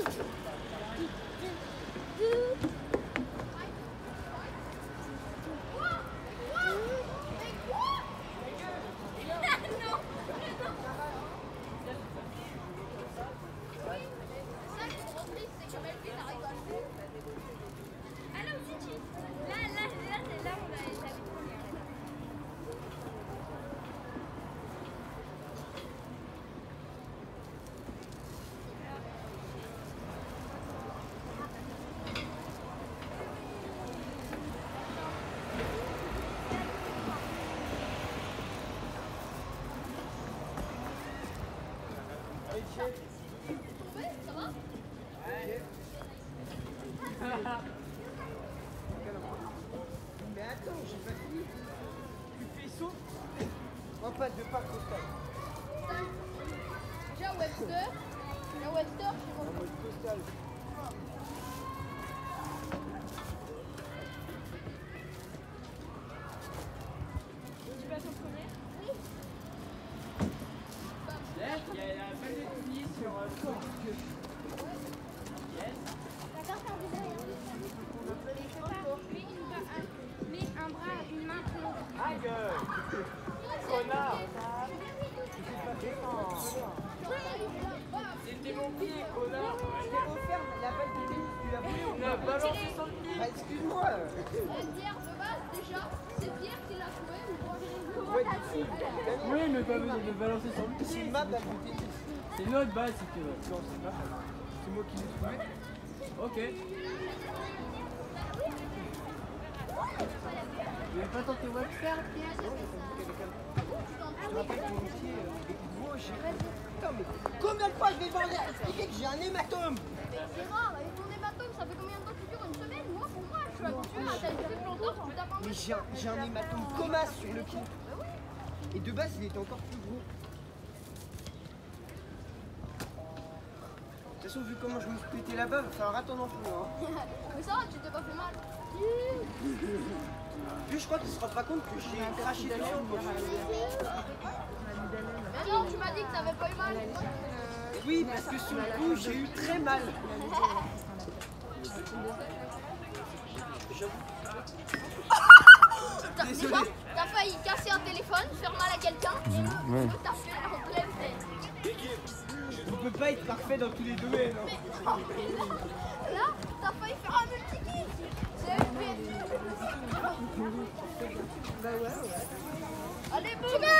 Woo! Mais attends, j'ai pas fini. Tu fais saut En face de parc postal. J'ai un Webster. J'ai un Webster, je pas. En. Tu passes en premier Oui. Il y a la balle de tennis sur euh, le corps. Yes. D'accord, faire du derrière. Je sais pas, mets, une main, un, mets un bras, une main sur l'autre. Ah gueule Connard C'était mon pied, connard Je t'ai offert la balle de tennis, tu l'as volée ou Il a pas balancé sur le pied Ah, Excuse-moi. La bière de base, déjà, c'est Pierre qui l'a trouvé ou quoi Ouais, pas besoin de balancer sur le C'est ma balle de tennis. C'est une autre balle si tu veux. Non, c'est balle. C'est moi qui l'ai trouvé. Ok. Tu veux pas tenter Webster Je te rappelle que mon pied est gauche. Putain, mais combien de fois je vais devoir expliquer que j'ai un hématome C'est rare, avec ton hématome, ça fait combien de temps que tu dure Une semaine Moi, pour moi, je suis habituée à t'as fait longtemps, tu un Mais j'ai un, j'ai un hématome comasse sur le pied. Et de base, il était encore plus gros. De toute façon, vu comment je me suis pété là-bas, il va falloir attendre un peu. Hein. crois qu'il se rend pas compte que j'ai craché dessus. non, tu m'as dit que t'avais pas eu mal. Oui, parce que sur le coup, j'ai eu très mal. Désolé. T'as failli casser un téléphone, faire mal à quelqu'un. T'as fait en pleine tête. On peut pas être parfait dans tous les domaines. hein. Là, t'as failli faire un multi-kill. C'est fait. Allez, boum